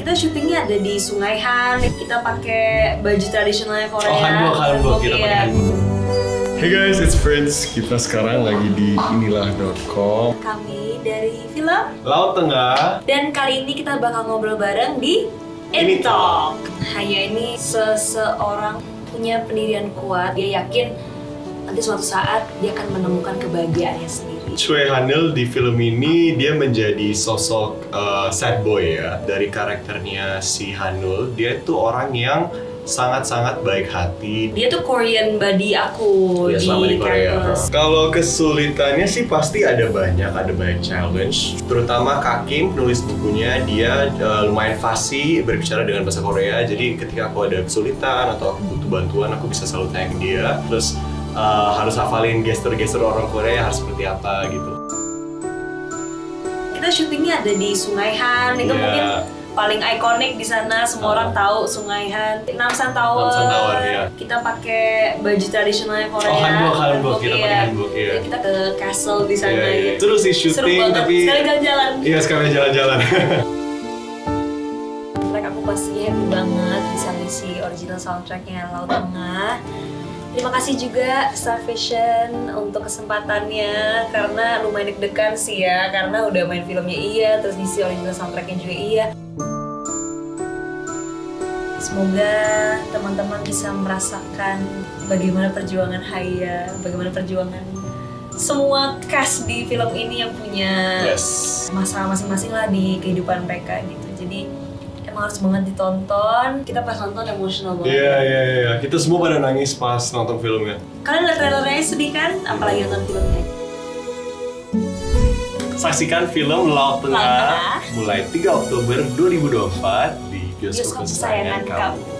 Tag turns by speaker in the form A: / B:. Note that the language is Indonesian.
A: Kita syutingnya ada di Sungai Han. Kita pakai baju tradisionalnya Korea.
B: Oh, hanbok, hanbok. Kita pakai hanbok. Hey guys, it's Prince. Kita sekarang lagi di inilah.com.
A: Kami dari film
B: Laut Tengah.
A: dan kali ini kita bakal ngobrol bareng di
B: Ini
A: Talk. Haya ini seseorang punya pendirian kuat. Dia yakin nanti suatu saat dia akan menemukan kebahagiaannya sendiri.
B: Choi Hanil di film ini dia menjadi sosok uh, sad boy ya dari karakternya si Hanul. Dia tuh orang yang sangat-sangat baik hati.
A: Dia tuh Korean buddy aku
B: Ya,
A: di
B: selama di Korea. Kalau kesulitannya sih pasti ada banyak, ada banyak challenge. Terutama Kakim penulis bukunya dia uh, lumayan fasih berbicara dengan bahasa Korea. Jadi ketika aku ada kesulitan atau aku butuh bantuan, aku bisa selalu tanya ke dia. Terus uh, harus hafalin gestur-gestur orang Korea harus seperti apa gitu.
A: Kita syutingnya ada di Sungai Han. Itu
B: Iya.
A: mungkin paling ikonik di sana. Semua
B: Oh.
A: orang tahu Sungai Han. Namsan Tower.
B: Namsan Tower, iya.
A: Kita pakai baju tradisionalnya Korea.
B: Oh, hanbok, hanbok. Kita pakai
A: iya.
B: hanbok, iya.
A: Kita ke castle di sana.
B: Iya, iya.
A: gitu.
B: Seru sih
A: Seru
B: syuting
A: banget.
B: tapi
A: Sekali jalan-jalan.
B: iya sekarang jalan-jalan.
A: Track aku pastinya happy banget bisa ngisi original soundtracknya Laut Tengah. Terima kasih juga Star Vision untuk kesempatannya karena lumayan deg-degan sih ya karena udah main filmnya iya terus ngisi original soundtracknya juga iya. Semoga teman-teman bisa merasakan bagaimana perjuangan Haya, bagaimana perjuangan semua cast di film ini yang punya
B: yes.
A: masalah masing-masing lah di kehidupan mereka gitu jadi emang harus banget ditonton kita pas nonton emosional banget
B: Iya iya iya. Kita semua pada nangis pas nonton filmnya.
A: kalian lihat trailernya sedih kan apalagi nonton filmnya
B: Saksikan film Laut Tengah
A: Laut Tengah.
B: mulai 3 Oktober 2024 di bioskop
A: bioskop
B: kesayangan
A: kesayangan
B: kamu.
A: kamu